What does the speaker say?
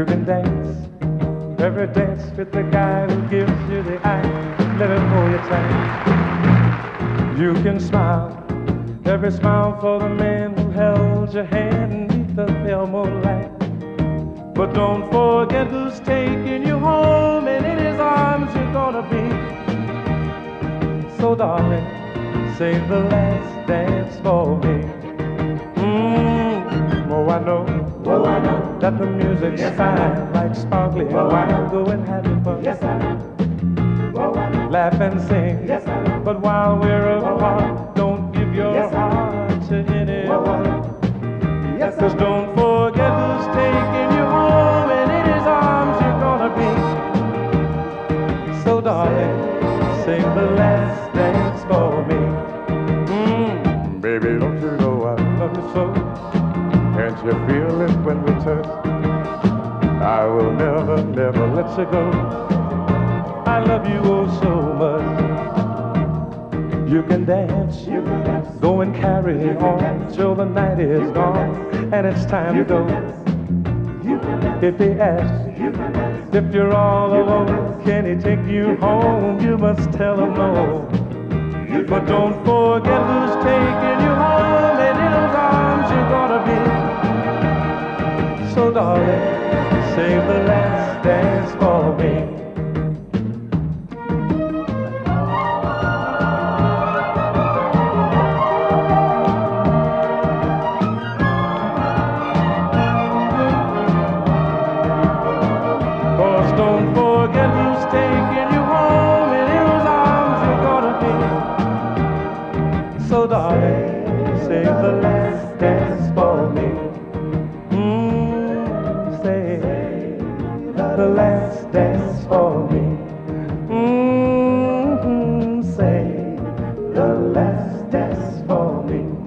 You can dance every dance with the guy who gives you the eye. Let him hold your tight. You can smile every smile for the man who held your hand beneath the pale moonlight. But don't forget who's taking you home, and in his arms you're gonna be. So, darling, save the last dance for me. Music's Yes, I fine, know. like sparkling Oh, I wine. know. Go and have your fun. Yes, I know. Oh, I. Laugh and sing. Yes, I know. But while we're Oh, apart, don't give your Yes, heart to anyone. Yes, I Cause don't forget who's taking you home, and in his arms you're gonna be. So, darling, sing the last dance for me. Mmm, baby, don't you know I love you so? Can't you feel it when we touch? I will never, never let you go. I love you oh so much. You can dance, You can dance. go and carry You on dance. till the night You is can gone dance. and it's time You to go. can dance. You can dance. If he asks You if you're all You alone, can he take you You home? You must tell him You no. You But don't forget who's taking save the last dance for me. So, darling, save the last dance for me. The last dance for me. Mm, save the last dance for me.